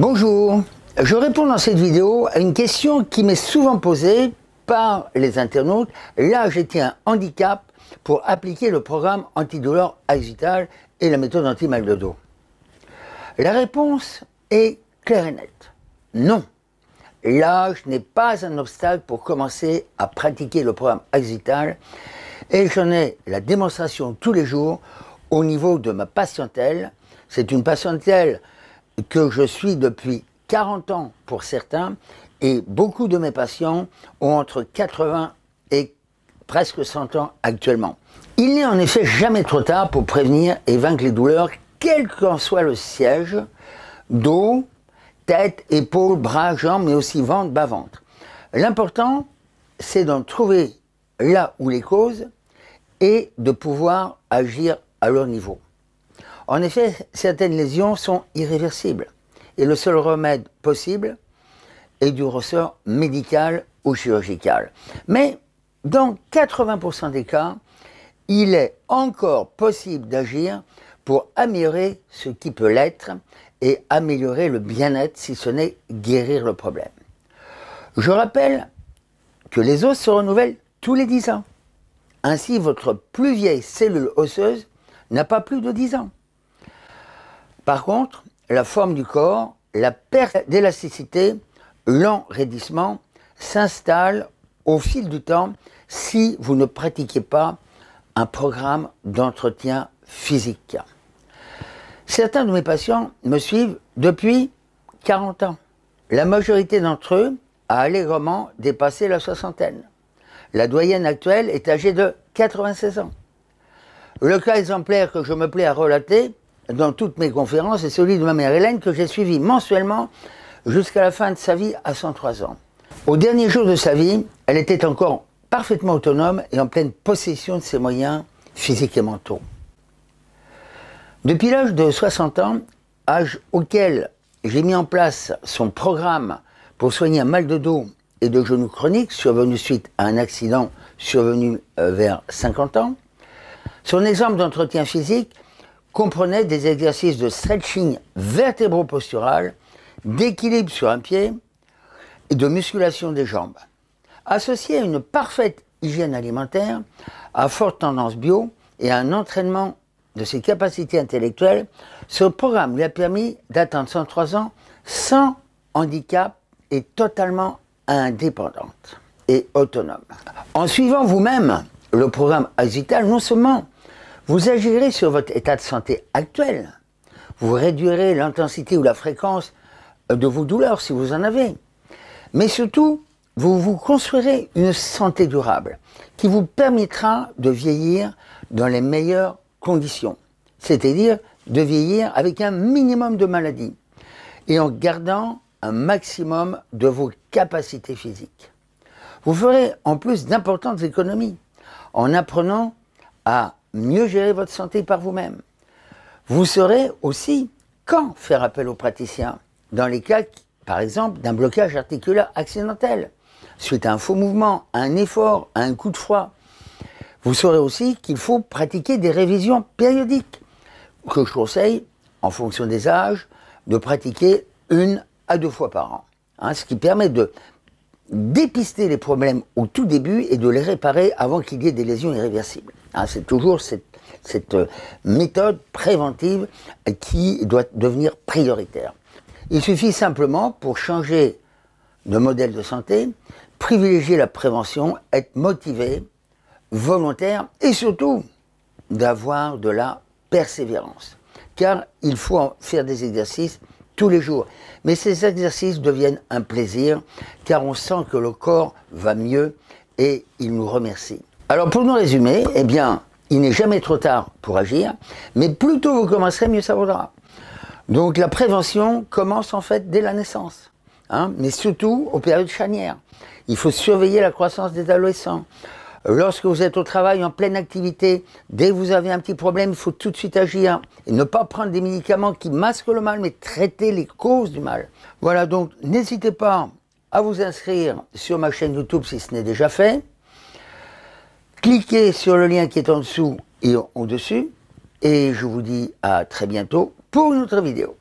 Bonjour, je réponds dans cette vidéo à une question qui m'est souvent posée par les internautes. Là, j'étais un handicap pour appliquer le programme antidouleur axital et la méthode anti-mal de dos. La réponse est claire et nette. Non. L'âge n'est pas un obstacle pour commencer à pratiquer le programme axital et j'en ai la démonstration tous les jours au niveau de ma patientèle. C'est une patientèle que je suis depuis 40 ans pour certains et beaucoup de mes patients ont entre 80 et presque 100 ans actuellement. Il n'est en effet jamais trop tard pour prévenir et vaincre les douleurs, quel qu'en soit le siège, dos, tête, épaules, bras, jambes, mais aussi ventre, bas-ventre. L'important, c'est d'en trouver là où les causes et de pouvoir agir à leur niveau. En effet, certaines lésions sont irréversibles et le seul remède possible est du ressort médical ou chirurgical. Mais dans 80% des cas, il est encore possible d'agir pour améliorer ce qui peut l'être et améliorer le bien-être, si ce n'est guérir le problème. Je rappelle que les os se renouvellent tous les 10 ans. Ainsi, votre plus vieille cellule osseuse n'a pas plus de 10 ans. Par contre, la forme du corps, la perte d'élasticité, l'enraidissement s'installe au fil du temps si vous ne pratiquez pas un programme d'entretien physique. Certains de mes patients me suivent depuis 40 ans. La majorité d'entre eux a allègrement dépassé la soixantaine. La doyenne actuelle est âgée de 96 ans. Le cas exemplaire que je me plais à relater dans toutes mes conférences est celui de ma mère Hélène que j'ai suivi mensuellement jusqu'à la fin de sa vie à 103 ans. Au dernier jour de sa vie, elle était encore parfaitement autonome et en pleine possession de ses moyens physiques et mentaux. Depuis l'âge de 60 ans, âge auquel j'ai mis en place son programme pour soigner un mal de dos et de genoux chroniques survenu suite à un accident survenu euh, vers 50 ans, son exemple d'entretien physique comprenait des exercices de stretching vertébro-postural, d'équilibre sur un pied et de musculation des jambes. Associé à une parfaite hygiène alimentaire, à forte tendance bio et à un entraînement de ses capacités intellectuelles, ce programme lui a permis d'atteindre 103 ans sans handicap et totalement indépendante et autonome. En suivant vous-même le programme Agital, non seulement vous agirez sur votre état de santé actuel, vous réduirez l'intensité ou la fréquence de vos douleurs si vous en avez, mais surtout, vous vous construirez une santé durable qui vous permettra de vieillir dans les meilleures conditions, c'est-à-dire de vieillir avec un minimum de maladies et en gardant un maximum de vos capacités physiques. Vous ferez en plus d'importantes économies en apprenant à mieux gérer votre santé par vous-même. Vous saurez aussi quand faire appel aux praticiens dans les cas, par exemple, d'un blocage articulaire accidentel, suite à un faux mouvement, à un effort, à un coup de froid, vous saurez aussi qu'il faut pratiquer des révisions périodiques, que je conseille, en fonction des âges, de pratiquer une à deux fois par an. Hein, ce qui permet de dépister les problèmes au tout début et de les réparer avant qu'il y ait des lésions irréversibles. Hein, c'est toujours cette, cette euh, méthode préventive qui doit devenir prioritaire. Il suffit simplement, pour changer de modèle de santé, privilégier la prévention, être motivé, volontaire et surtout d'avoir de la persévérance. Car il faut faire des exercices tous les jours. Mais ces exercices deviennent un plaisir car on sent que le corps va mieux et il nous remercie. Alors pour nous résumer, eh bien, il n'est jamais trop tard pour agir, mais plus tôt vous commencerez, mieux ça vaudra. Donc la prévention commence en fait dès la naissance, hein, mais surtout aux périodes charnières. Il faut surveiller la croissance des adolescents. Lorsque vous êtes au travail en pleine activité, dès que vous avez un petit problème, il faut tout de suite agir et ne pas prendre des médicaments qui masquent le mal, mais traiter les causes du mal. Voilà, donc n'hésitez pas à vous inscrire sur ma chaîne YouTube si ce n'est déjà fait. Cliquez sur le lien qui est en dessous et au-dessus. Et je vous dis à très bientôt pour une autre vidéo.